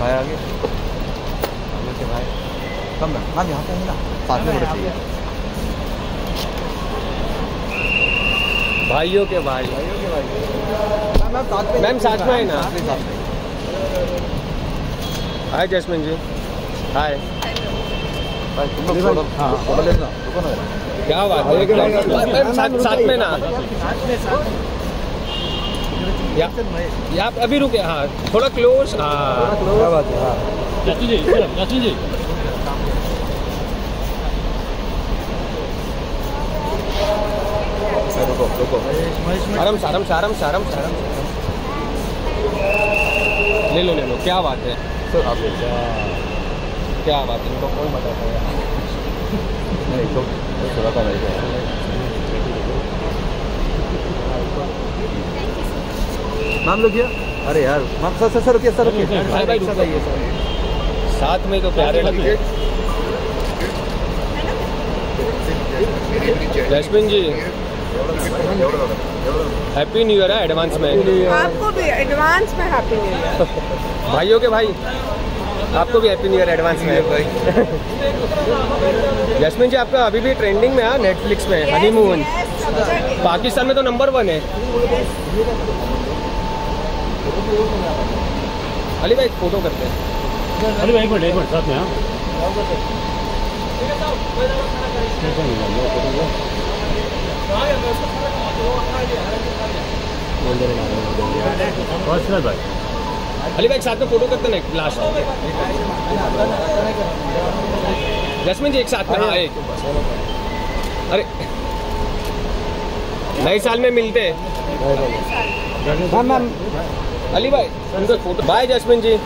भाई आगे। आगे भाई। कम ना हाँ मैम यहाँ पे है ना। साथ में चाहिए। भाइयों के भाई। भाइयों के भाई। मैम साथ में है ना? Hi Jasmine ji. हाय। हाँ। क्या बात है? साथ में ना? या, या आप अभी रुके हाँ थोड़ा क्लोज हाँ। क्या बात है हाँ। याचू जी याचू जी। रुको रुको। आराम से आराम से आराम से आराम से ले लो ले लो क्या बात है। सर आप क्या बात है इनको कौन बताता है? नहीं तो थोड़ा सा मेरे मैम लोग अरे यार सर सर सर रुकिए सर रुकिए। भाई, भाई, साथ में तो प्यारे लगते हैं Jasmine ji. Happy new year है एडवांस में। आपको भी एडवांस में हैप्पी न्यू ईयर भाइयों के भाई आपको भी हैप्पी न्यू ईयर एडवांस में। जैस्मिन जी आपका अभी भी ट्रेंडिंग में है नेटफ्लिक्स में हनीमून पाकिस्तान में तो नंबर वन है। अली भाई फ़ोटो करते हैं। अरे भाई एक मिनट एक मिनट साथ में हाँ। अली भाई साथ में फ़ोटो करते हैं लास्ट जैस्मिन जी एक साथ में हाँ एक। अरे नए साल में मिलते हैं। मैम अली भाई बाय जैस्मिन जी।